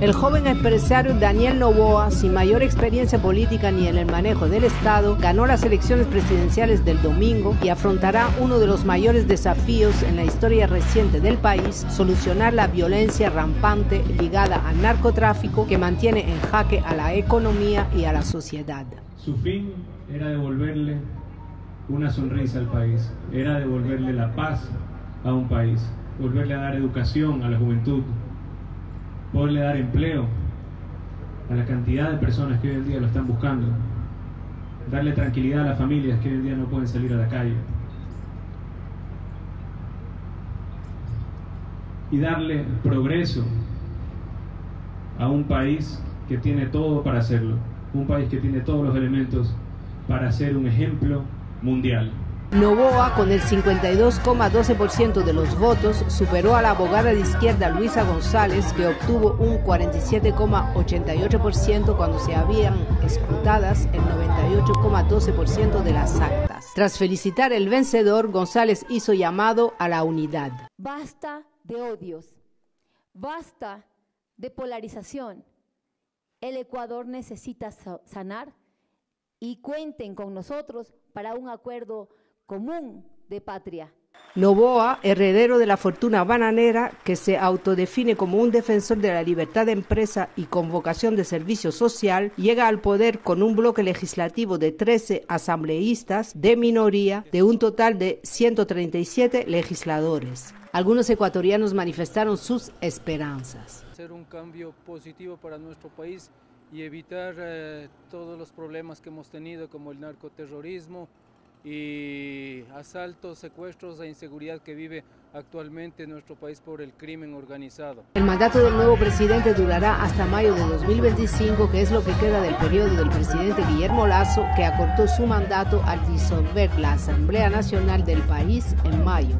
El joven empresario Daniel Novoa, sin mayor experiencia política ni en el manejo del Estado, ganó las elecciones presidenciales del domingo y afrontará uno de los mayores desafíos en la historia reciente del país, solucionar la violencia rampante ligada al narcotráfico que mantiene en jaque a la economía y a la sociedad. Su fin era devolverle una sonrisa al país, era devolverle la paz a un país, volverle a dar educación a la juventud, poderle dar empleo a la cantidad de personas que hoy en día lo están buscando, darle tranquilidad a las familias que hoy en día no pueden salir a la calle y darle progreso a un país que tiene todo para hacerlo, un país que tiene todos los elementos para ser un ejemplo mundial. Novoa, con el 52,12% de los votos, superó a la abogada de izquierda Luisa González, que obtuvo un 47,88% cuando se habían escrutadas el 98,12% de las actas. Tras felicitar el vencedor, González hizo llamado a la unidad. Basta de odios, basta de polarización. El Ecuador necesita sanar y cuenten con nosotros para un acuerdo común de patria. Novoa, heredero de la fortuna bananera, que se autodefine como un defensor de la libertad de empresa y con vocación de servicio social, llega al poder con un bloque legislativo de 13 asambleístas de minoría de un total de 137 legisladores. Algunos ecuatorianos manifestaron sus esperanzas. Ser un cambio positivo para nuestro país y evitar eh, todos los problemas que hemos tenido como el narcoterrorismo, y asaltos, secuestros e inseguridad que vive actualmente en nuestro país por el crimen organizado. El mandato del nuevo presidente durará hasta mayo de 2025, que es lo que queda del periodo del presidente Guillermo Lazo, que acortó su mandato al disolver la Asamblea Nacional del país en mayo.